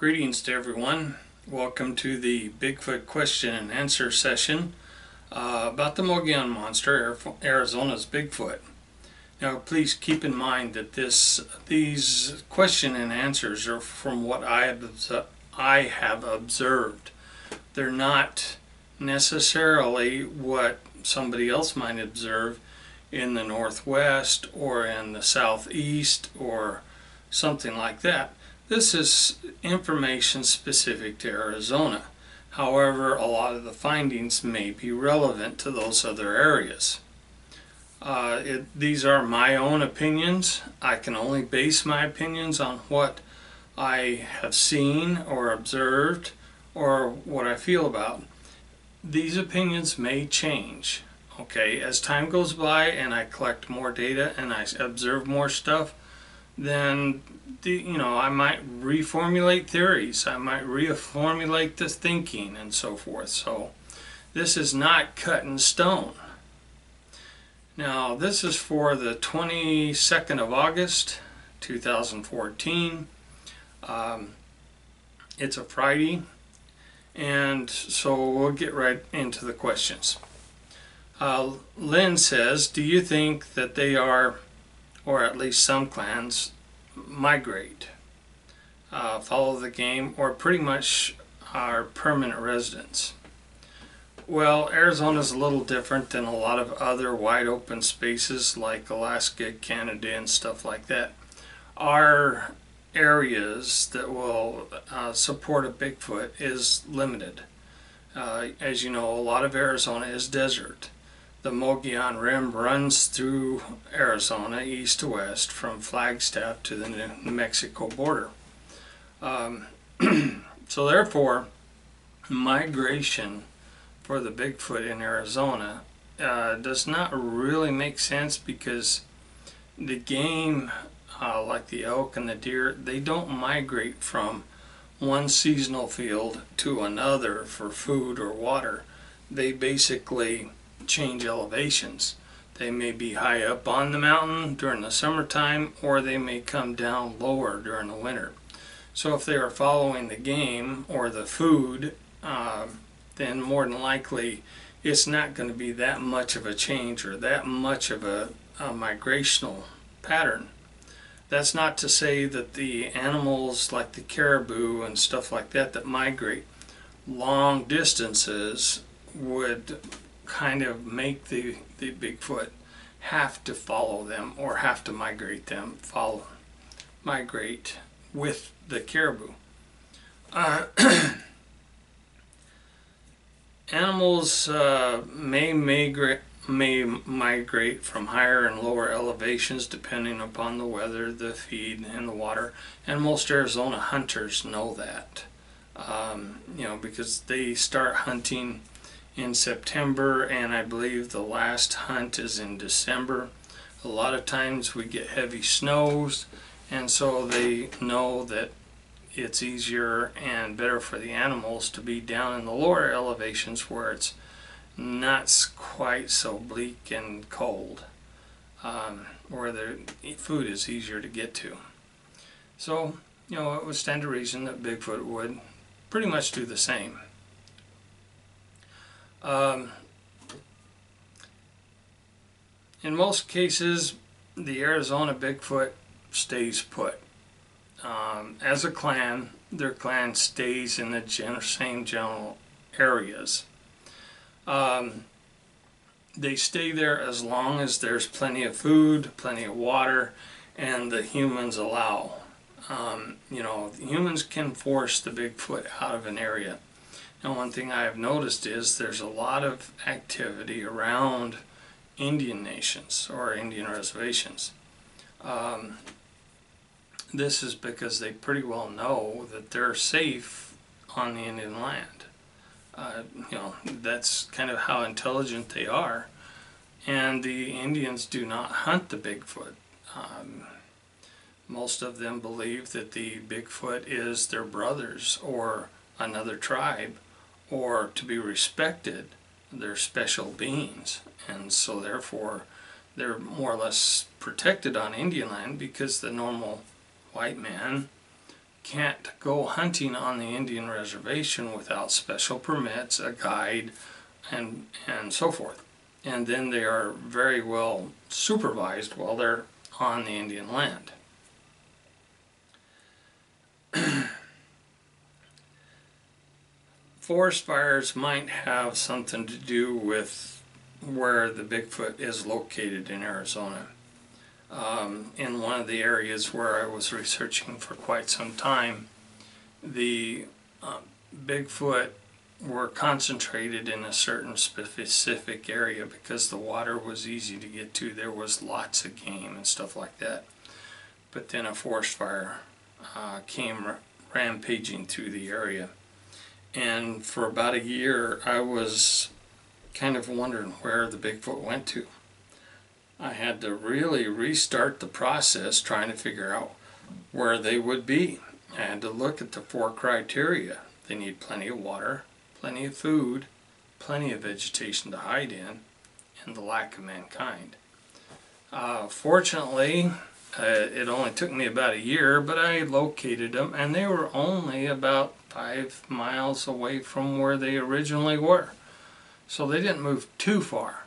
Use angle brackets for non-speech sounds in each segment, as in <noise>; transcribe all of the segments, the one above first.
Greetings to everyone. Welcome to the Bigfoot question and answer session uh, about the Mogollon monster, Arizona's Bigfoot. Now, please keep in mind that this these question and answers are from what I have I have observed. They're not necessarily what somebody else might observe in the northwest or in the southeast or something like that this is information specific to Arizona. However, a lot of the findings may be relevant to those other areas. Uh, it, these are my own opinions. I can only base my opinions on what I have seen or observed or what I feel about. These opinions may change. Okay, as time goes by and I collect more data and I observe more stuff, then the, you know I might reformulate theories. I might reformulate the thinking and so forth. So this is not cut in stone. Now this is for the 22nd of August 2014. Um, it's a Friday and so we'll get right into the questions. Uh, Lynn says, do you think that they are or at least some clans, migrate, uh, follow the game, or pretty much are permanent residents. Well, Arizona is a little different than a lot of other wide open spaces like Alaska, Canada, and stuff like that. Our areas that will uh, support a Bigfoot is limited. Uh, as you know, a lot of Arizona is desert the Mogollon Rim runs through Arizona east to west from Flagstaff to the New Mexico border. Um, <clears throat> so therefore, migration for the Bigfoot in Arizona uh, does not really make sense because the game, uh, like the elk and the deer, they don't migrate from one seasonal field to another for food or water. They basically change elevations. They may be high up on the mountain during the summertime or they may come down lower during the winter. So if they are following the game or the food, uh, then more than likely it's not going to be that much of a change or that much of a, a migrational pattern. That's not to say that the animals like the caribou and stuff like that that migrate long distances would kind of make the, the Bigfoot have to follow them or have to migrate them, follow, migrate with the caribou. Uh, <clears throat> animals uh, may migrate may migrate from higher and lower elevations depending upon the weather, the feed, and the water. And most Arizona hunters know that, um, you know, because they start hunting in September and I believe the last hunt is in December. A lot of times we get heavy snows and so they know that it's easier and better for the animals to be down in the lower elevations where it's not quite so bleak and cold um, where the food is easier to get to. So, you know, it would stand to reason that Bigfoot would pretty much do the same. Um, in most cases, the Arizona Bigfoot stays put. Um, as a clan, their clan stays in the gen same general areas. Um, they stay there as long as there's plenty of food, plenty of water, and the humans allow. Um, you know, humans can force the Bigfoot out of an area. Now one thing I have noticed is there's a lot of activity around Indian nations or Indian reservations. Um, this is because they pretty well know that they're safe on the Indian land. Uh, you know, that's kind of how intelligent they are. And the Indians do not hunt the Bigfoot. Um, most of them believe that the Bigfoot is their brothers or another tribe or to be respected, they're special beings. And so therefore, they're more or less protected on Indian land because the normal white man can't go hunting on the Indian reservation without special permits, a guide, and, and so forth. And then they are very well supervised while they're on the Indian land. Forest fires might have something to do with where the Bigfoot is located in Arizona. Um, in one of the areas where I was researching for quite some time, the uh, Bigfoot were concentrated in a certain specific area because the water was easy to get to. There was lots of game and stuff like that. But then a forest fire uh, came rampaging through the area. And for about a year, I was kind of wondering where the Bigfoot went to. I had to really restart the process trying to figure out where they would be. I had to look at the four criteria. They need plenty of water, plenty of food, plenty of vegetation to hide in, and the lack of mankind. Uh, fortunately, uh, it only took me about a year, but I located them, and they were only about five miles away from where they originally were. So they didn't move too far.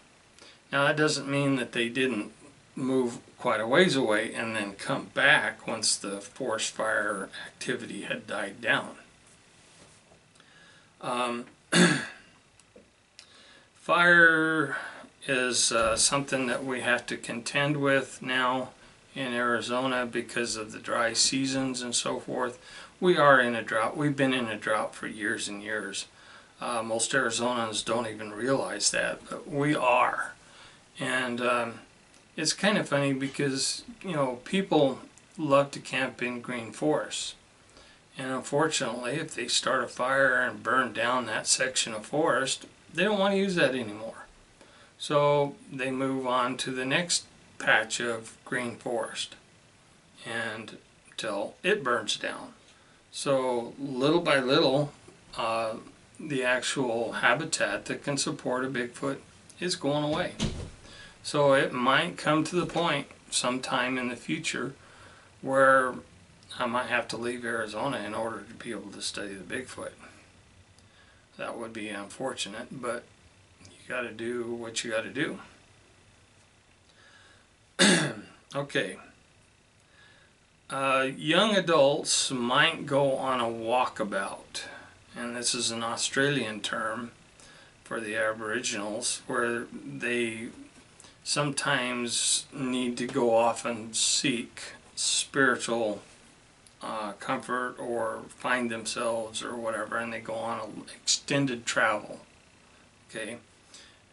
Now that doesn't mean that they didn't move quite a ways away and then come back once the forest fire activity had died down. Um, <clears throat> fire is uh, something that we have to contend with now in Arizona because of the dry seasons and so forth. We are in a drought. We've been in a drought for years and years. Uh, most Arizonans don't even realize that, but we are. And um, it's kind of funny because, you know, people love to camp in green forests. And unfortunately, if they start a fire and burn down that section of forest, they don't want to use that anymore. So they move on to the next patch of green forest and until it burns down. So little by little, uh, the actual habitat that can support a Bigfoot is going away. So it might come to the point sometime in the future where I might have to leave Arizona in order to be able to study the Bigfoot. That would be unfortunate, but you got to do what you got to do. <clears throat> okay. Uh, young adults might go on a walkabout, and this is an Australian term for the Aboriginals, where they sometimes need to go off and seek spiritual uh, comfort or find themselves or whatever, and they go on an extended travel. Okay,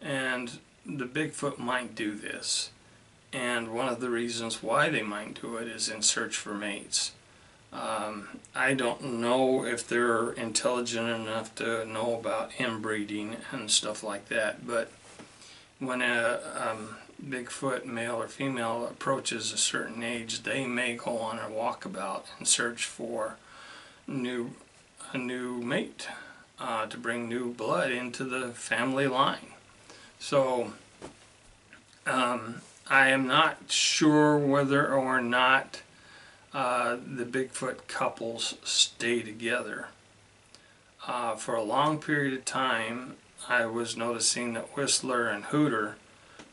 and the Bigfoot might do this, and one of the reasons why they might do it is in search for mates. Um, I don't know if they're intelligent enough to know about inbreeding and stuff like that, but when a um, Bigfoot, male or female, approaches a certain age, they may go on a walkabout and search for new a new mate uh, to bring new blood into the family line. So um, I am not sure whether or not uh, the Bigfoot couples stay together. Uh, for a long period of time, I was noticing that Whistler and Hooter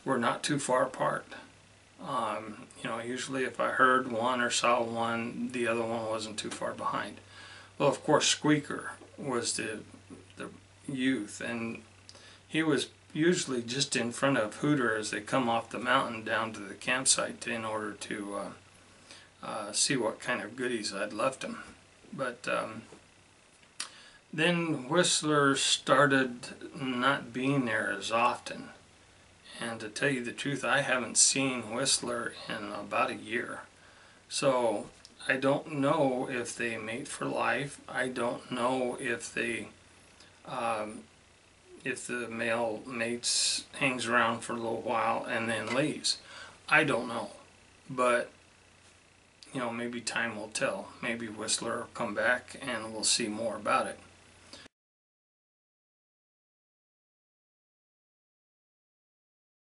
were not too far apart. Um, you know, usually if I heard one or saw one, the other one wasn't too far behind. Well, of course, Squeaker was the the youth, and he was usually just in front of Hooter as they come off the mountain down to the campsite in order to uh, uh, see what kind of goodies I'd left them. But um, then Whistler started not being there as often. And to tell you the truth, I haven't seen Whistler in about a year. So I don't know if they mate for life. I don't know if they, um, if the male mates hangs around for a little while and then leaves. I don't know. But, you know, maybe time will tell. Maybe Whistler will come back and we'll see more about it.